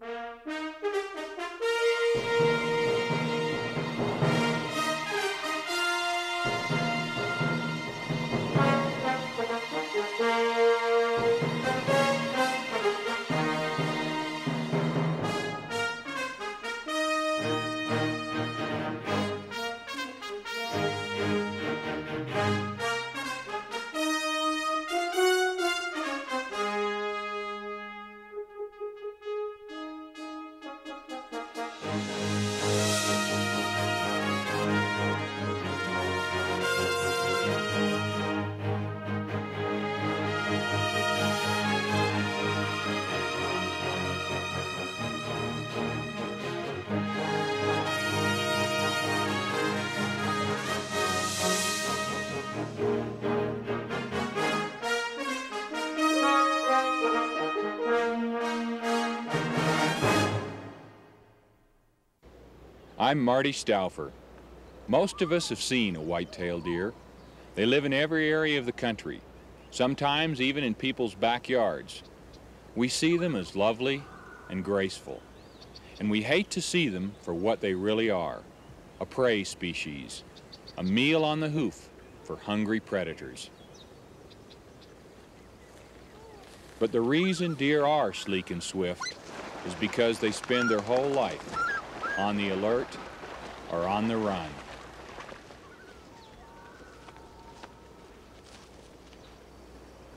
thank you. I'm Marty Stouffer. Most of us have seen a white-tailed deer. They live in every area of the country, sometimes even in people's backyards. We see them as lovely and graceful, and we hate to see them for what they really are, a prey species, a meal on the hoof for hungry predators. But the reason deer are sleek and swift is because they spend their whole life on the alert, or on the run.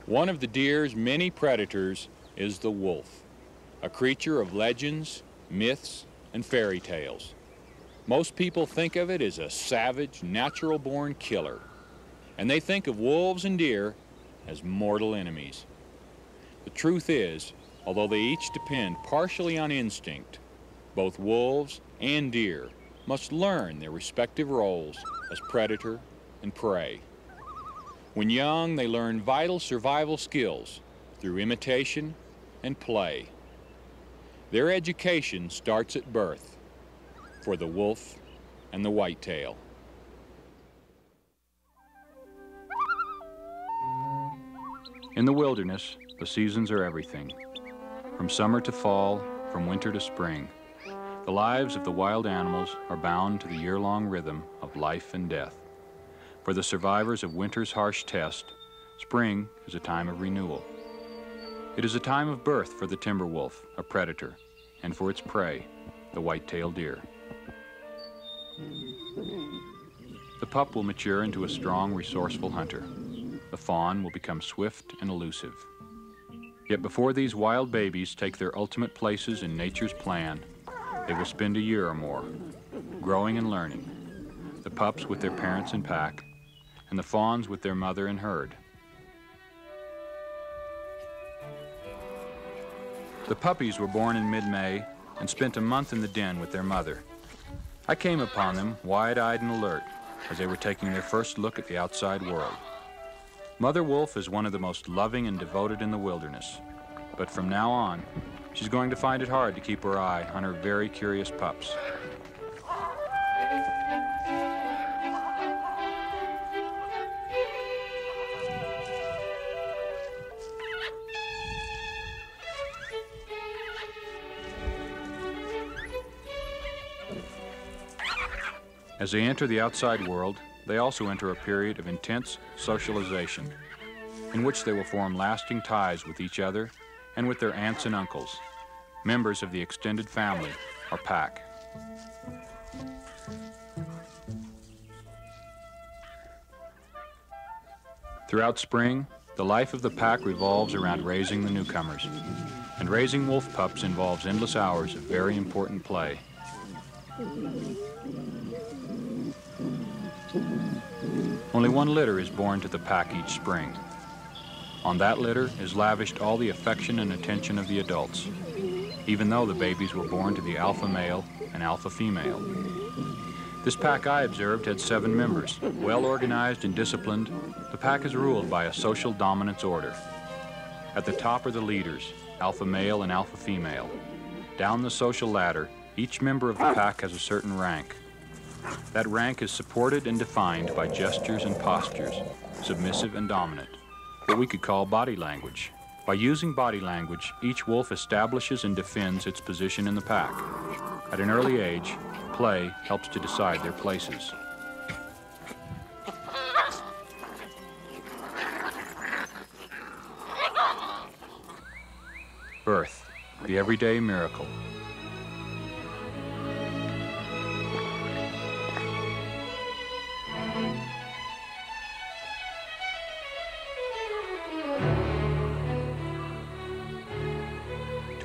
One of the deer's many predators is the wolf, a creature of legends, myths, and fairy tales. Most people think of it as a savage, natural-born killer, and they think of wolves and deer as mortal enemies. The truth is, although they each depend partially on instinct, both wolves and deer must learn their respective roles as predator and prey. When young, they learn vital survival skills through imitation and play. Their education starts at birth for the wolf and the whitetail. In the wilderness, the seasons are everything. From summer to fall, from winter to spring. The lives of the wild animals are bound to the year-long rhythm of life and death. For the survivors of winter's harsh test, spring is a time of renewal. It is a time of birth for the timber wolf, a predator, and for its prey, the white-tailed deer. The pup will mature into a strong, resourceful hunter. The fawn will become swift and elusive. Yet before these wild babies take their ultimate places in nature's plan, they will spend a year or more, growing and learning, the pups with their parents and pack, and the fawns with their mother and herd. The puppies were born in mid-May and spent a month in the den with their mother. I came upon them wide-eyed and alert as they were taking their first look at the outside world. Mother Wolf is one of the most loving and devoted in the wilderness, but from now on, She's going to find it hard to keep her eye on her very curious pups. As they enter the outside world, they also enter a period of intense socialization, in which they will form lasting ties with each other and with their aunts and uncles, members of the extended family, or pack. Throughout spring, the life of the pack revolves around raising the newcomers, and raising wolf pups involves endless hours of very important play. Only one litter is born to the pack each spring, on that litter is lavished all the affection and attention of the adults, even though the babies were born to the alpha male and alpha female. This pack I observed had seven members. Well organized and disciplined, the pack is ruled by a social dominance order. At the top are the leaders, alpha male and alpha female. Down the social ladder, each member of the pack has a certain rank. That rank is supported and defined by gestures and postures, submissive and dominant what we could call body language. By using body language, each wolf establishes and defends its position in the pack. At an early age, play helps to decide their places. Birth, the everyday miracle.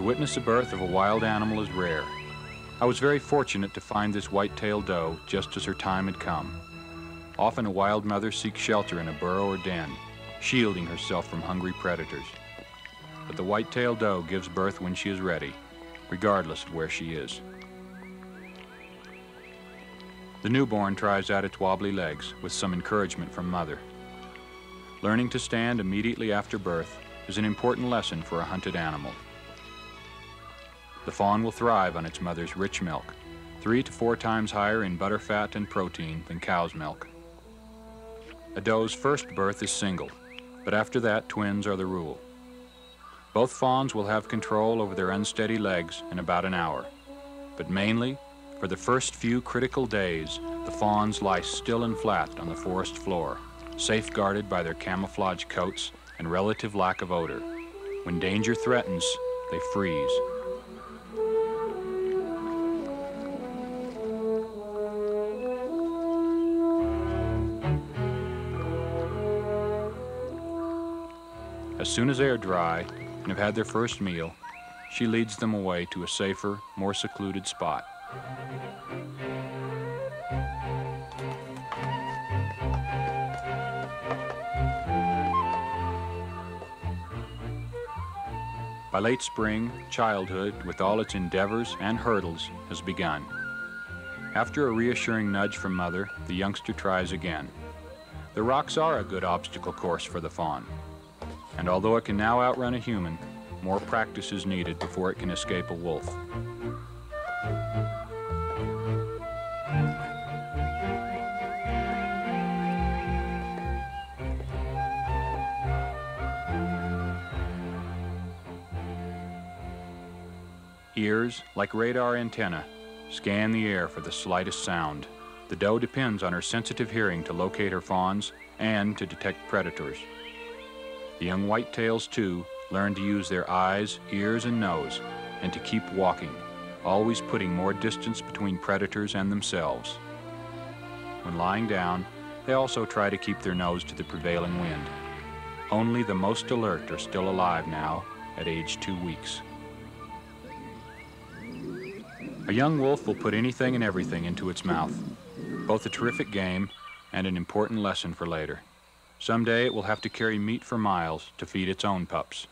Witness the birth of a wild animal is rare. I was very fortunate to find this white-tailed doe just as her time had come. Often a wild mother seeks shelter in a burrow or den, shielding herself from hungry predators. But the white-tailed doe gives birth when she is ready, regardless of where she is. The newborn tries out its wobbly legs with some encouragement from mother. Learning to stand immediately after birth is an important lesson for a hunted animal. The fawn will thrive on its mother's rich milk, three to four times higher in butterfat and protein than cow's milk. A doe's first birth is single, but after that, twins are the rule. Both fawns will have control over their unsteady legs in about an hour, but mainly, for the first few critical days, the fawns lie still and flat on the forest floor, safeguarded by their camouflage coats and relative lack of odor. When danger threatens, they freeze. Soon as they are dry and have had their first meal, she leads them away to a safer, more secluded spot. By late spring, childhood, with all its endeavors and hurdles, has begun. After a reassuring nudge from mother, the youngster tries again. The rocks are a good obstacle course for the fawn and although it can now outrun a human, more practice is needed before it can escape a wolf. Ears, like radar antenna, scan the air for the slightest sound. The doe depends on her sensitive hearing to locate her fawns and to detect predators. The young whitetails, too, learn to use their eyes, ears, and nose, and to keep walking, always putting more distance between predators and themselves. When lying down, they also try to keep their nose to the prevailing wind. Only the most alert are still alive now at age two weeks. A young wolf will put anything and everything into its mouth, both a terrific game and an important lesson for later. Someday it will have to carry meat for miles to feed its own pups.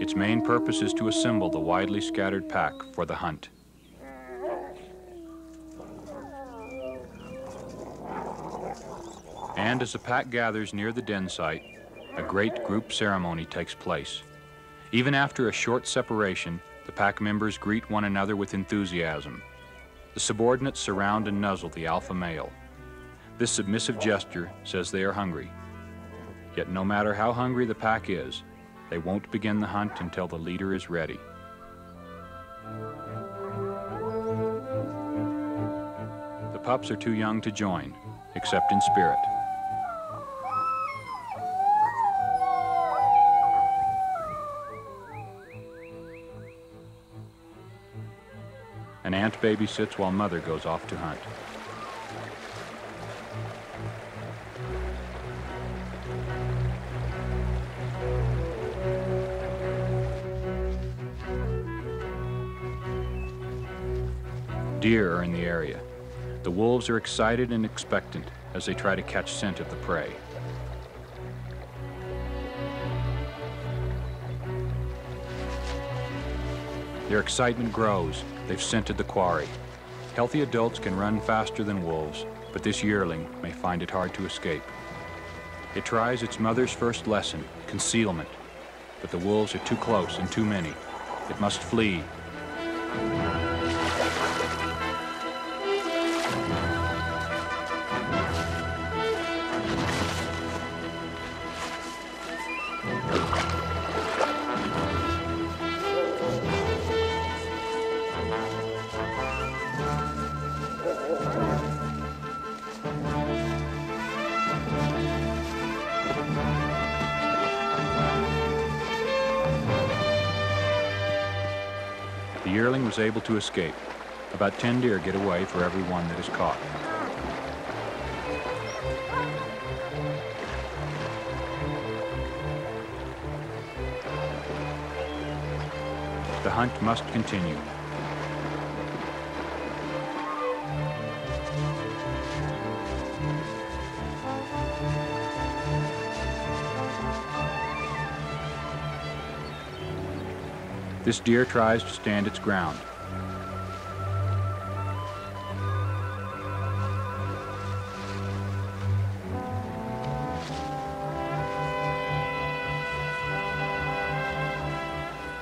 Its main purpose is to assemble the widely scattered pack for the hunt. And as the pack gathers near the den site, a great group ceremony takes place. Even after a short separation, the pack members greet one another with enthusiasm. The subordinates surround and nuzzle the alpha male. This submissive gesture says they are hungry. Yet no matter how hungry the pack is, they won't begin the hunt until the leader is ready. The pups are too young to join, except in spirit. An aunt babysits while mother goes off to hunt. Deer are in the area. The wolves are excited and expectant as they try to catch scent of the prey. Their excitement grows. They've scented the quarry. Healthy adults can run faster than wolves, but this yearling may find it hard to escape. It tries its mother's first lesson, concealment, but the wolves are too close and too many. It must flee. Yearling was able to escape. About 10 deer get away for every one that is caught. The hunt must continue. This deer tries to stand ground.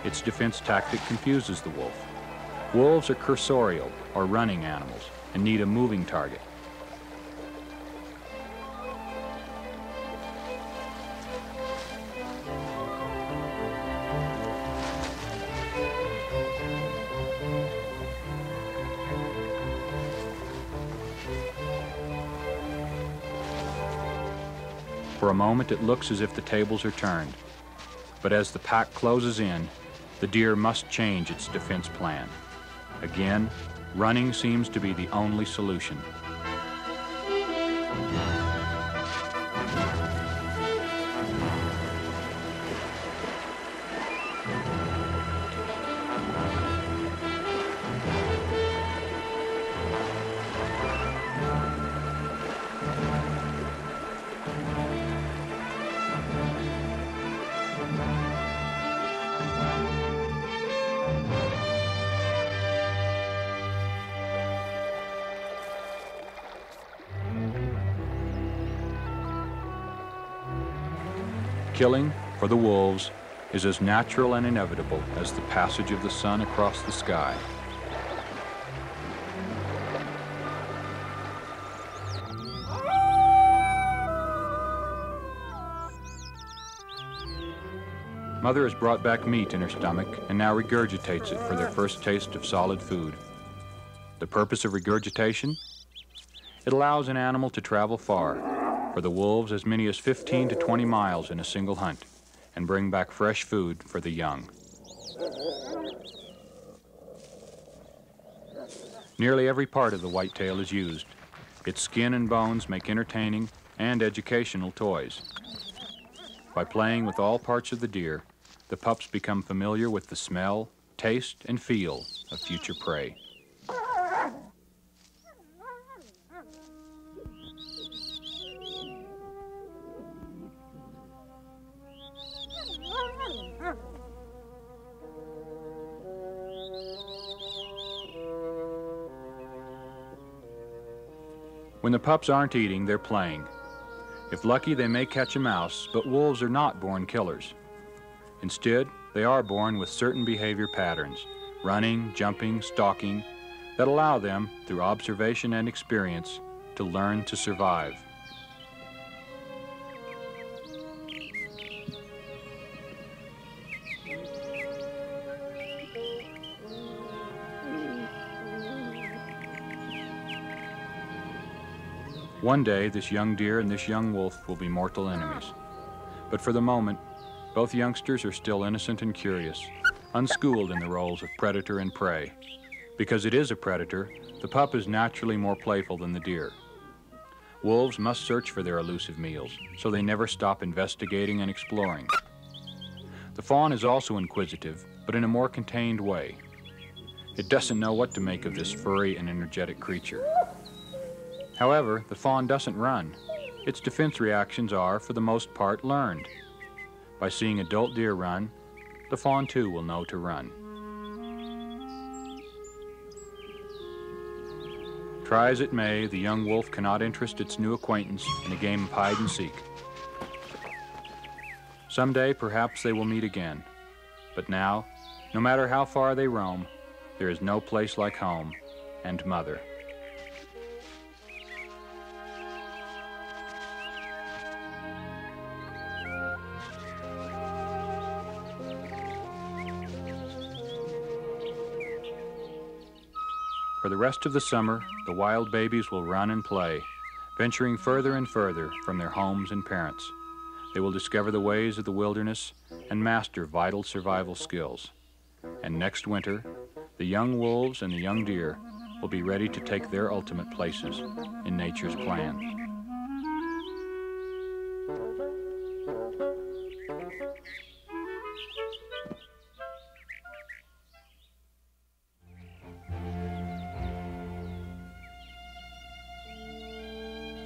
Its defense tactic confuses the wolf. Wolves are cursorial, or running animals, and need a moving target. For a moment, it looks as if the tables are turned. But as the pack closes in, the deer must change its defense plan. Again, running seems to be the only solution. Killing, for the wolves, is as natural and inevitable as the passage of the sun across the sky. Mother has brought back meat in her stomach and now regurgitates it for their first taste of solid food. The purpose of regurgitation? It allows an animal to travel far, for the wolves as many as 15 to 20 miles in a single hunt and bring back fresh food for the young. Nearly every part of the whitetail is used. Its skin and bones make entertaining and educational toys. By playing with all parts of the deer, the pups become familiar with the smell, taste, and feel of future prey. When the pups aren't eating, they're playing. If lucky, they may catch a mouse, but wolves are not born killers. Instead, they are born with certain behavior patterns, running, jumping, stalking, that allow them, through observation and experience, to learn to survive. One day, this young deer and this young wolf will be mortal enemies. But for the moment, both youngsters are still innocent and curious, unschooled in the roles of predator and prey. Because it is a predator, the pup is naturally more playful than the deer. Wolves must search for their elusive meals, so they never stop investigating and exploring. The fawn is also inquisitive, but in a more contained way. It doesn't know what to make of this furry and energetic creature. However, the fawn doesn't run. Its defense reactions are, for the most part, learned. By seeing adult deer run, the fawn too will know to run. Try as it may, the young wolf cannot interest its new acquaintance in a game of hide and seek. Someday, perhaps they will meet again. But now, no matter how far they roam, there is no place like home and mother. Rest of the summer, the wild babies will run and play, venturing further and further from their homes and parents. They will discover the ways of the wilderness and master vital survival skills. And next winter, the young wolves and the young deer will be ready to take their ultimate places in nature's plan.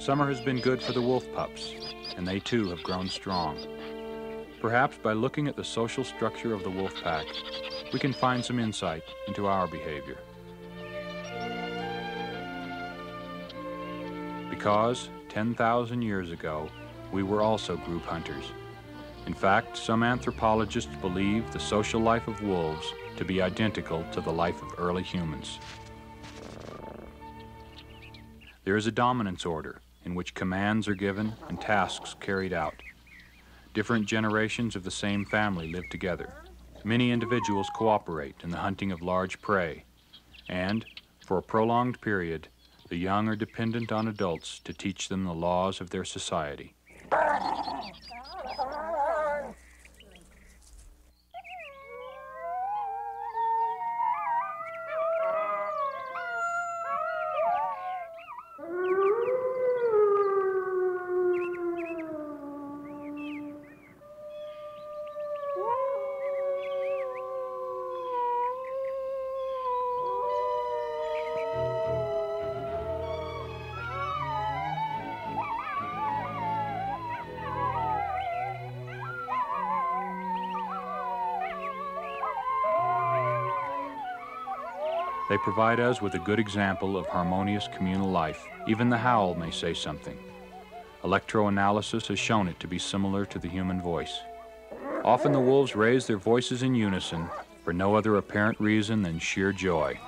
Summer has been good for the wolf pups, and they too have grown strong. Perhaps by looking at the social structure of the wolf pack, we can find some insight into our behavior. Because 10,000 years ago, we were also group hunters. In fact, some anthropologists believe the social life of wolves to be identical to the life of early humans. There is a dominance order, in which commands are given and tasks carried out. Different generations of the same family live together. Many individuals cooperate in the hunting of large prey, and, for a prolonged period, the young are dependent on adults to teach them the laws of their society. They provide us with a good example of harmonious communal life. Even the howl may say something. Electroanalysis has shown it to be similar to the human voice. Often the wolves raise their voices in unison for no other apparent reason than sheer joy.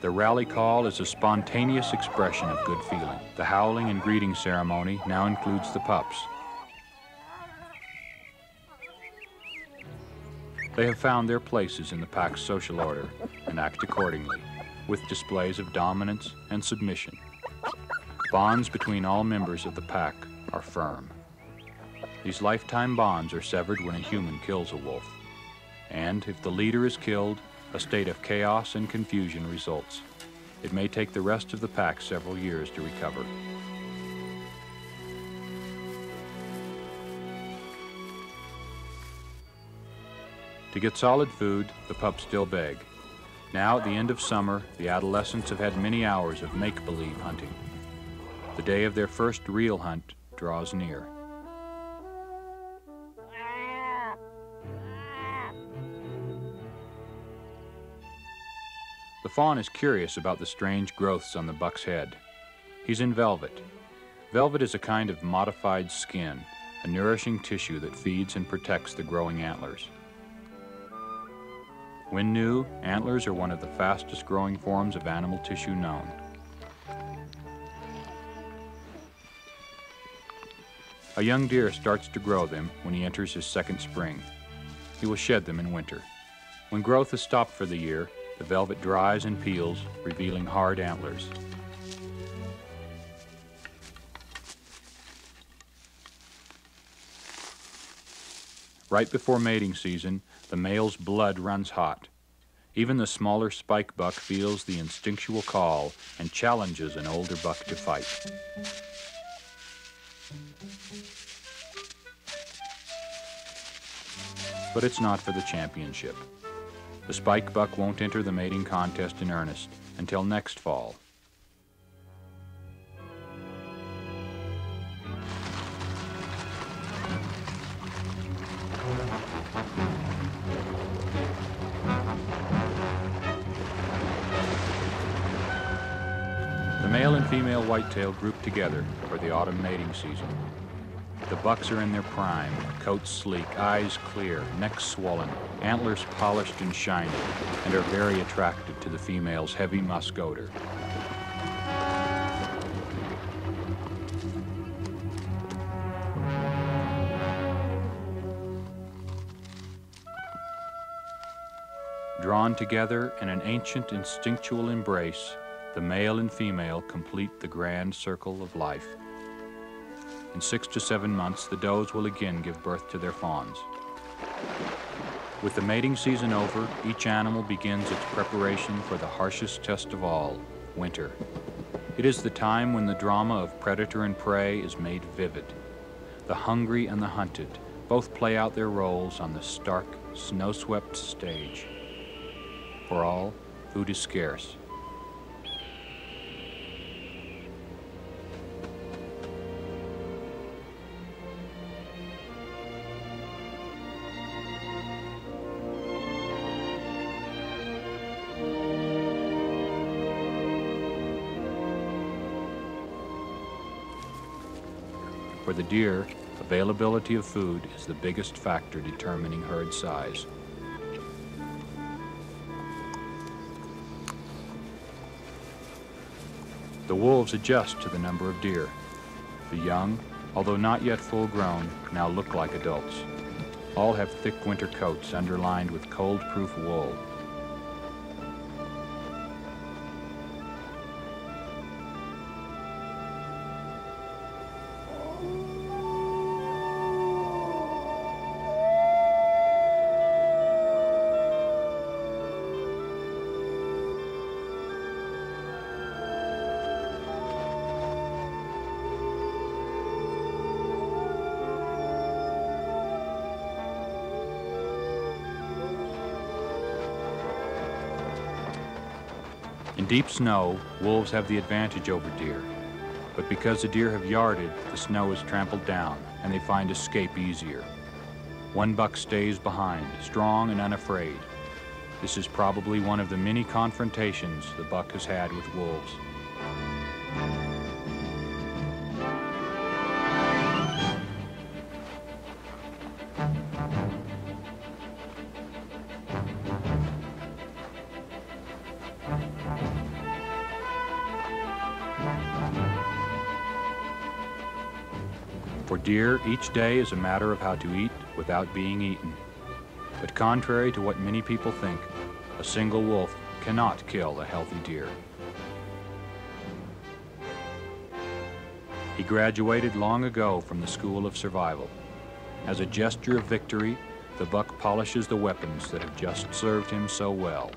The rally call is a spontaneous expression of good feeling. The howling and greeting ceremony now includes the pups. They have found their places in the pack's social order and act accordingly, with displays of dominance and submission. Bonds between all members of the pack are firm. These lifetime bonds are severed when a human kills a wolf. And if the leader is killed, a state of chaos and confusion results. It may take the rest of the pack several years to recover. To get solid food, the pups still beg. Now, at the end of summer, the adolescents have had many hours of make-believe hunting. The day of their first real hunt draws near. The fawn is curious about the strange growths on the buck's head. He's in velvet. Velvet is a kind of modified skin, a nourishing tissue that feeds and protects the growing antlers. When new, antlers are one of the fastest growing forms of animal tissue known. A young deer starts to grow them when he enters his second spring. He will shed them in winter. When growth is stopped for the year, the velvet dries and peels, revealing hard antlers. Right before mating season, the male's blood runs hot. Even the smaller spike buck feels the instinctual call and challenges an older buck to fight. But it's not for the championship. The spike buck won't enter the mating contest in earnest until next fall. Male and female whitetail group together for the autumn mating season. The bucks are in their prime, coats sleek, eyes clear, necks swollen, antlers polished and shiny, and are very attractive to the female's heavy musk odor. Drawn together in an ancient instinctual embrace, the male and female complete the grand circle of life. In six to seven months, the does will again give birth to their fawns. With the mating season over, each animal begins its preparation for the harshest test of all, winter. It is the time when the drama of predator and prey is made vivid. The hungry and the hunted both play out their roles on the stark, snow-swept stage. For all, food is scarce. For the deer, availability of food is the biggest factor determining herd size. The wolves adjust to the number of deer. The young, although not yet full grown, now look like adults. All have thick winter coats underlined with cold-proof wool. In deep snow, wolves have the advantage over deer. But because the deer have yarded, the snow is trampled down, and they find escape easier. One buck stays behind, strong and unafraid. This is probably one of the many confrontations the buck has had with wolves. Deer, each day is a matter of how to eat without being eaten. But contrary to what many people think, a single wolf cannot kill a healthy deer. He graduated long ago from the school of survival. As a gesture of victory, the buck polishes the weapons that have just served him so well.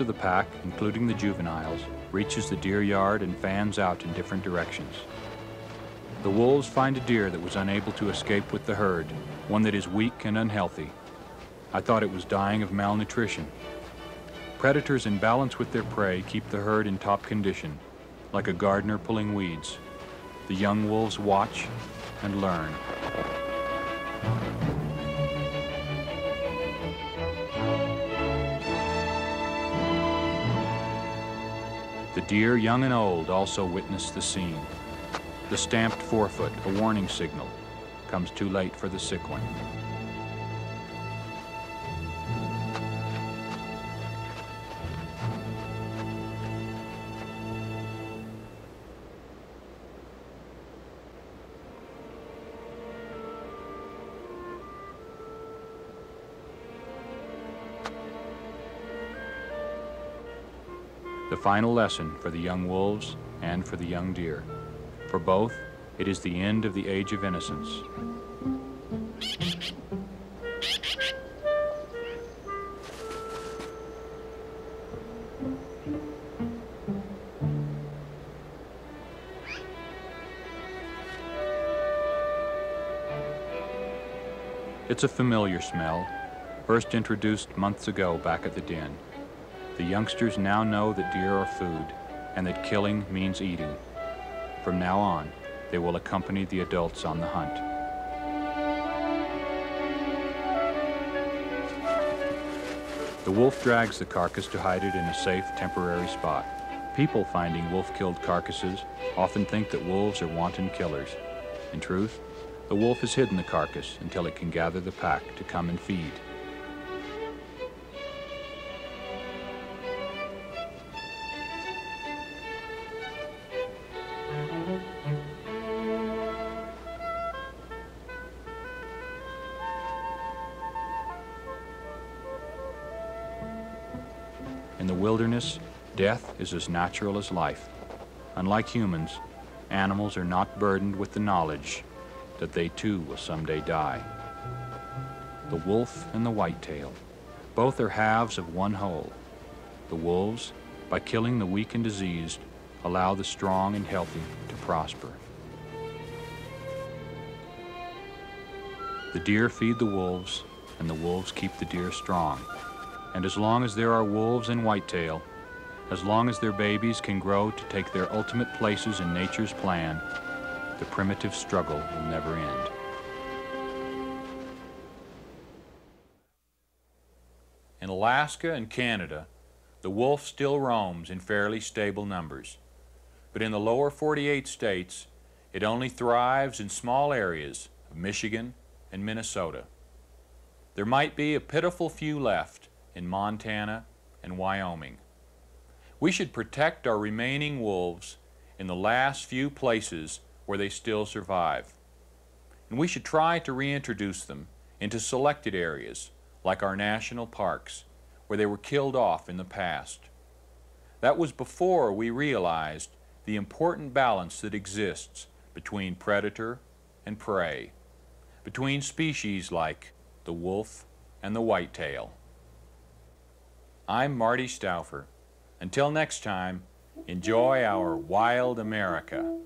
Of the pack, including the juveniles, reaches the deer yard and fans out in different directions. The wolves find a deer that was unable to escape with the herd, one that is weak and unhealthy. I thought it was dying of malnutrition. Predators in balance with their prey keep the herd in top condition, like a gardener pulling weeds. The young wolves watch and learn. The deer, young and old, also witness the scene. The stamped forefoot, a warning signal, comes too late for the sick one. final lesson for the young wolves and for the young deer. For both, it is the end of the age of innocence. It's a familiar smell, first introduced months ago back at the den. The youngsters now know that deer are food and that killing means eating. From now on, they will accompany the adults on the hunt. The wolf drags the carcass to hide it in a safe, temporary spot. People finding wolf-killed carcasses often think that wolves are wanton killers. In truth, the wolf has hidden the carcass until it can gather the pack to come and feed. Wilderness, death is as natural as life. Unlike humans, animals are not burdened with the knowledge that they too will someday die. The wolf and the whitetail, both are halves of one whole. The wolves, by killing the weak and diseased, allow the strong and healthy to prosper. The deer feed the wolves, and the wolves keep the deer strong. And as long as there are wolves in whitetail, as long as their babies can grow to take their ultimate places in nature's plan, the primitive struggle will never end. In Alaska and Canada, the wolf still roams in fairly stable numbers. But in the lower 48 states, it only thrives in small areas of Michigan and Minnesota. There might be a pitiful few left in Montana and Wyoming. We should protect our remaining wolves in the last few places where they still survive. And we should try to reintroduce them into selected areas, like our national parks, where they were killed off in the past. That was before we realized the important balance that exists between predator and prey, between species like the wolf and the whitetail. I'm Marty Stouffer. Until next time, enjoy our wild America.